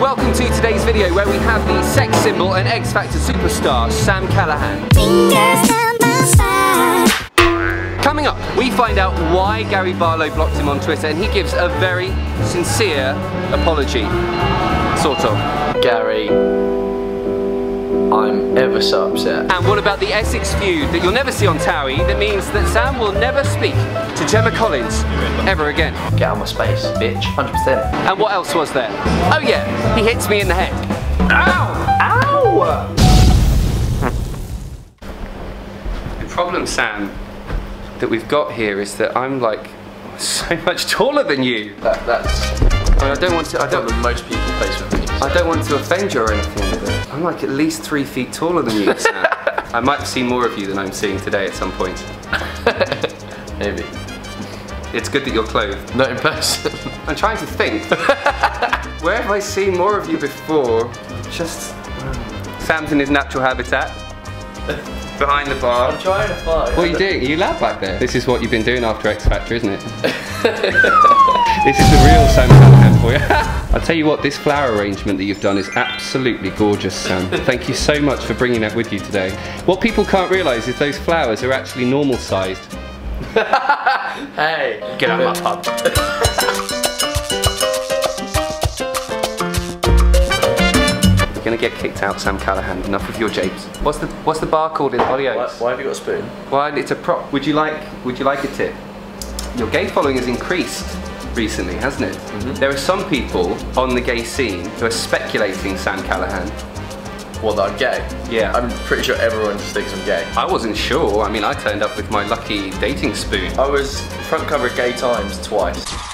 welcome to today's video where we have the sex symbol and X Factor superstar, Sam Callahan. Coming up, we find out why Gary Barlow blocked him on Twitter and he gives a very sincere apology. Sort of. Gary, I'm ever so upset. And what about the Essex feud that you'll never see on Towie that means that Sam will never speak to Gemma Collins ever again? Get out of my space, bitch. 100%. And what else was there? Oh yeah, he hits me in the head. Ow! Ow! The problem, Sam, that we've got here is that I'm like so much taller than you. That, that's I mean, I don't want to. I don't. what most people face with. I don't want to offend you or anything, but I'm like at least three feet taller than you, Sam. I might see more of you than I'm seeing today at some point. Maybe. It's good that you're clothed. Not in person. I'm trying to think. Where have I seen more of you before? Just um, Sam's in his natural habitat. Behind the bar. trying to find. What are you doing? Are you loud back there? This is what you've been doing after X Factor, isn't it? this is the real Sam Callahan for you. I'll tell you what, this flower arrangement that you've done is absolutely gorgeous, Sam. Thank you so much for bringing that with you today. What people can't realise is those flowers are actually normal sized. Hey, Get out of my pub. You're gonna get kicked out, Sam Callahan. Enough of your japes. What's the What's the bar called in why, Hollyoaks? why have you got a spoon? Well, it's a prop. Would you like Would you like a tip? Your gay following has increased recently, hasn't it? Mm-hmm. There are some people on the gay scene who are speculating Sam Callahan. Well, that I'm gay. Yeah. I'm pretty sure everyone just thinks I'm gay. I wasn't sure. I mean, I turned up with my lucky dating spoon. I was front cover of Gay Times twice.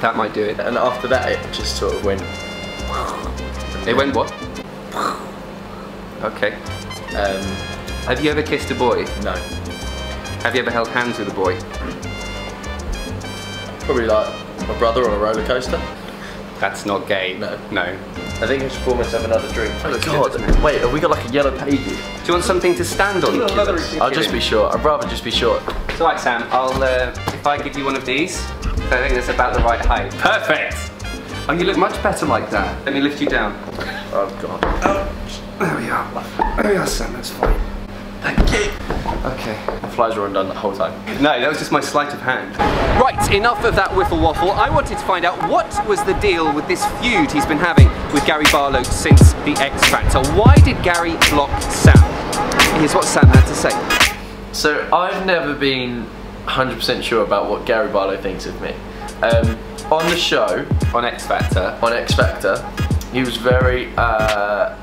That might do it. And after that, it just sort of went. It went what? Okay. Um, Have you ever kissed a boy? no. Have you ever held hands with a boy? Probably like my brother on a roller coaster. That's not gay. No. No. I think I should pour myself another drink. Oh Looks good. Wait, have we got like a yellow pages? Do you want something to stand on? I'll just be short. I'd rather just be short. It's alright, Sam. I'll, uh, if I give you one of these, I think it's about the right height. Perfect! Oh, you look much better like that. Let me lift you down. Oh god. Oh, There we are. There we are, Sam. That's fine. Thank you. Okay. The flies were undone the whole time. No, that was just my sleight of hand. Right, enough of that whiffle waffle. I wanted to find out what was the deal with this feud he's been having with Gary Barlow since the X Factor. Why did Gary block Sam? Here's what Sam had to say. So I've never been 100% sure about what Gary Barlow thinks of me. Um, on the show, On X Factor, on X Factor, he was very, uh,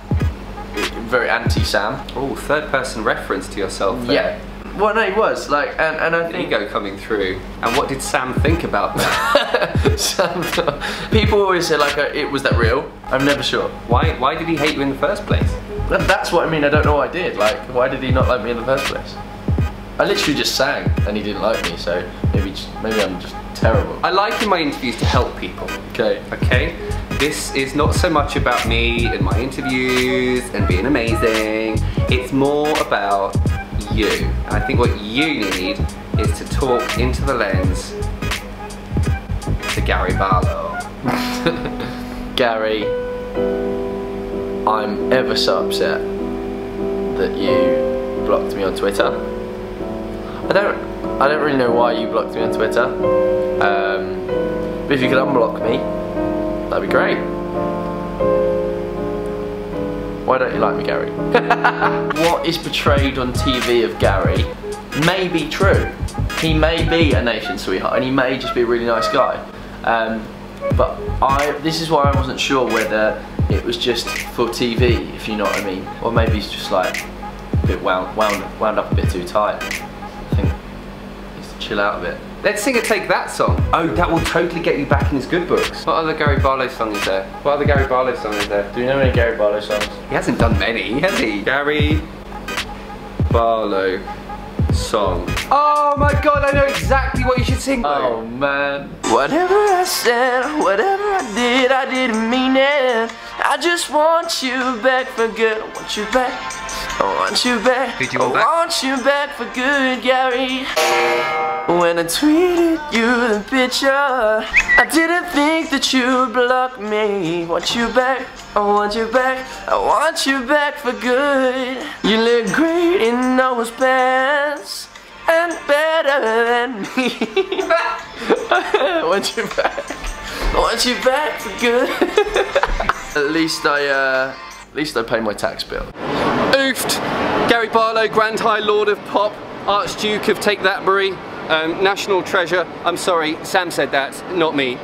very anti-Sam. oh, third person reference to yourself there. Yeah. Well, no, he was like, and, and I think Ego coming through. And what did Sam think about that? Sam, people always say like, uh, it was that real. I'm never sure. why, why did he hate you in the first place? That's what I mean. I don't know what I did. Like, why did he not like me in the first place? I literally just sang, and he didn't like me. So maybe, maybe I'm just terrible. I like in my interviews to help people. Okay. Okay? This is not so much about me and my interviews and being amazing. It's more about you. And I think what you need is to talk into the lens to Gary Barlow. Gary, I'm ever so upset that you blocked me on Twitter. I don't, I don't really know why you blocked me on Twitter. Um, but if you could unblock me, that'd be great. Why don't you like me, Gary? what is portrayed on TV of Gary may be true. He may be a nation sweetheart, and he may just be a really nice guy. Um, but I, this is why I wasn't sure whether it was just for TV, if you know what I mean, or maybe he's just like a bit wound, wound, wound up a bit too tight. Chill out a bit. Let's sing a Take That song. Oh, that will totally get you back in his good books. What other Gary Barlow song is there? What other Gary Barlow song is there? Do you know any Gary Barlow songs? He hasn't done many, has he? Gary Barlow song. Oh my god, I know exactly what you should sing. Oh man. Whatever I said, whatever I did, I didn't mean it. I just want you back for good. I want you back. I want you back. Did you want I back? want you back for good, Gary. When I tweeted you the picture, I didn't think that you'd block me. Want you back, I want you back, I want you back for good. You look great in those pants, and better than me. I want you back, I want you back for good. At least I, uh, at least I pay my tax bill. Oofed! Gary Barlow, Grand High Lord of Pop, Archduke of Take That Bury, um, National Treasure. I'm sorry, Sam said that, not me.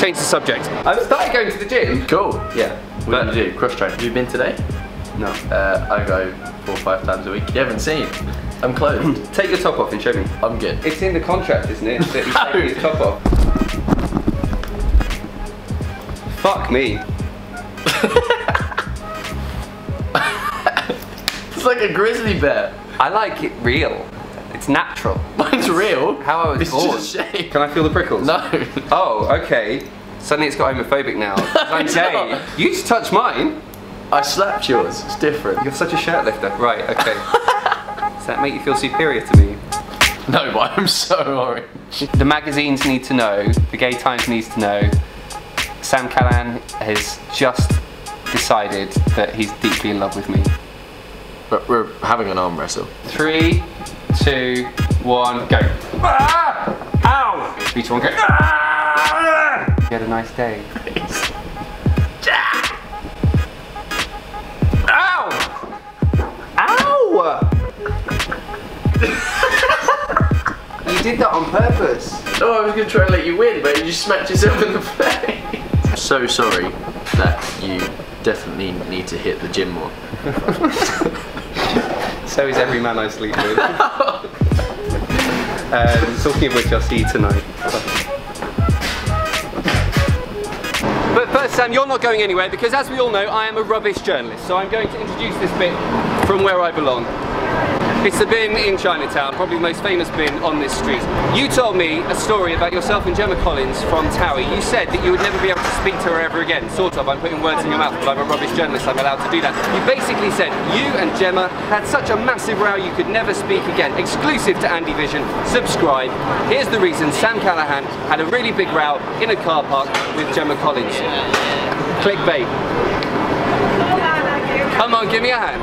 Change the subject. I've started going to the gym. Cool. Yeah. What do you do? Cross train. Have you been today? No. Uh, I go four or five times a week. You haven't seen. I'm closed. Take your top off and show me. I'm good. It's in the contract, isn't it? That he's No. taking his top off. Fuck me. It's like a grizzly bear. I like it real. It's natural. Mine's real. How I was it's born. just shape. Can I feel the prickles? No. Oh, okay. Suddenly it's got homophobic now. I'm gay. not. You just touched mine. I slapped yours. It's different. You're such a shirt lifter. Right, okay. Does that make you feel superior to me? No, but I'm so orange. The magazines need to know, the Gay Times needs to know, Sam Callahan has just decided that he's deeply in love with me. We're, we're having an arm wrestle. Three, two, one, go. Ah! Ow! Three, two, one, go. Ah! You had a nice day. Ow! Ow! you did that on purpose. Oh, I was gonna try and let you win, but you just smacked yourself in the face. So sorry that you definitely need to hit the gym more. So is every man I sleep with. um, talking of which, I'll see you tonight. But first, Sam, you're not going anywhere because, as we all know, I am a rubbish journalist. So I'm going to introduce this bit from where I belong. It's the bin in Chinatown, probably the most famous bin on this street. You told me a story about yourself and Gemma Collins from Towie. You said that you would never be able to speak to her ever again. Sort of, I'm putting words in your mouth, but I'm a rubbish journalist, I'm allowed to do that. You basically said you and Gemma had such a massive row you could never speak again. Exclusive to Andy Vision. Subscribe. Here's the reason Sam Callahan had a really big row in a car park with Gemma Collins. Clickbait. Come on, give me a hand.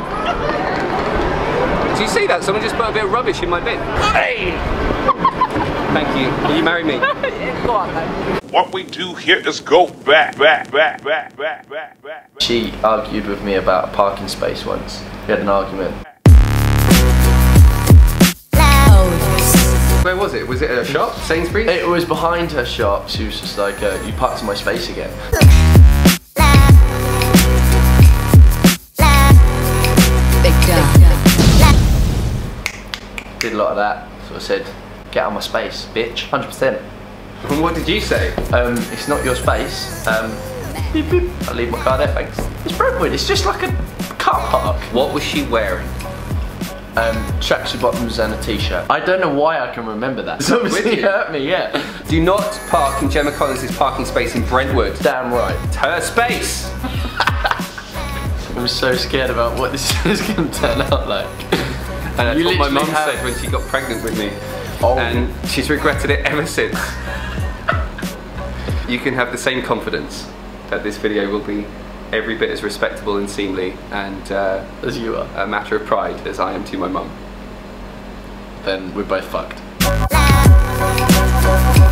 Do you see that? Someone just put a bit of rubbish in my bin. Hey! Thank you. Will you marry me? What we do here is go back, back, back, back, back, back, back. She argued with me about a parking space once. We had an argument. Where was it? Was it at a shop? Sainsbury's? It was behind her shop. She was just like, uh, you parked in my space again. Did a lot of that. So I said, get out of my space, bitch. 100%. And what did you say? Um, it's not your space. Um, beep, beep. I'll leave my car there, thanks. It's Brentwood. It's just like a car park. What was she wearing? Um, tracksuit bottoms and a t-shirt. I don't know why I can remember that. It's obviously you? hurt me, yeah. Do not park in Gemma Collins' parking space in Brentwood. Damn right. It's her space. I'm so scared about what this is going to turn out like. And that's You what my mum have- said when she got pregnant with me. Oh. And she's regretted it ever since. you can have the same confidence that this video will be every bit as respectable and seemly and uh, As you are. a matter of pride as I am to my mum. Then we're both fucked. La